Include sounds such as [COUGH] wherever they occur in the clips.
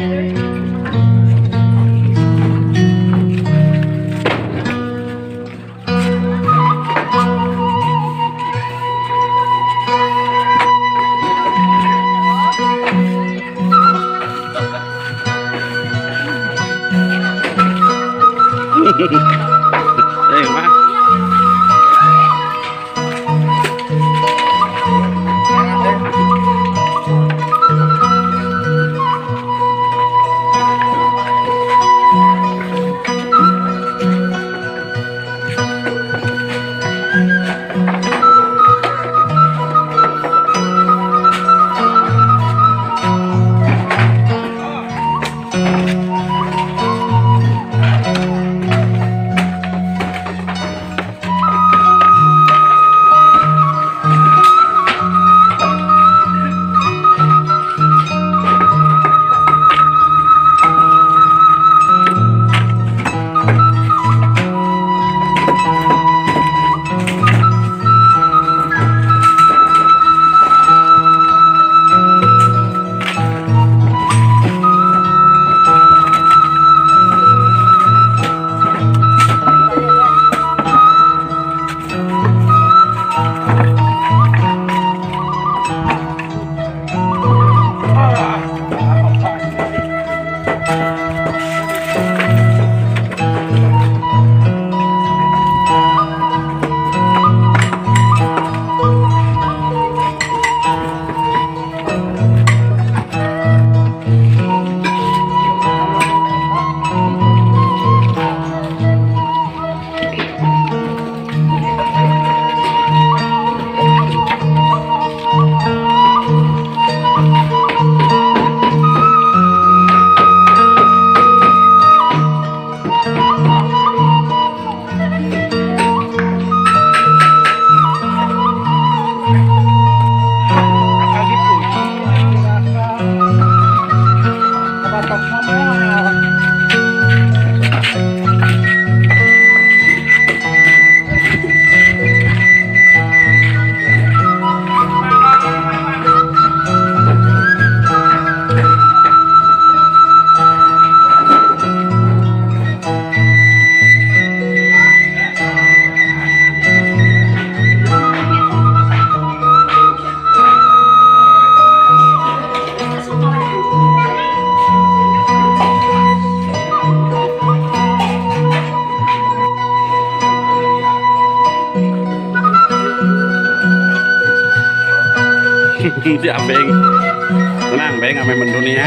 Eh, [LAUGHS] [LAUGHS] Di abeng. Tenang, beng ame mendunia.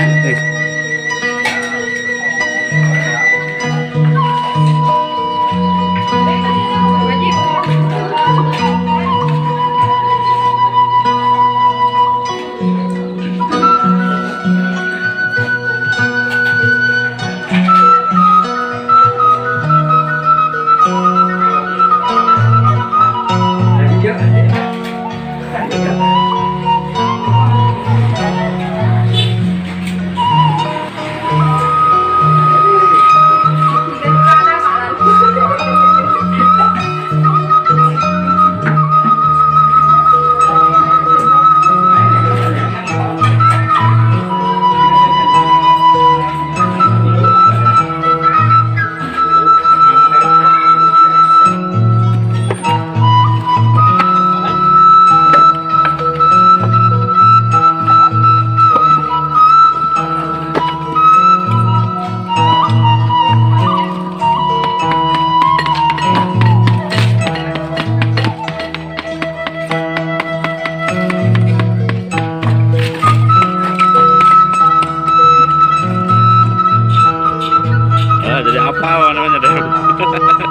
deh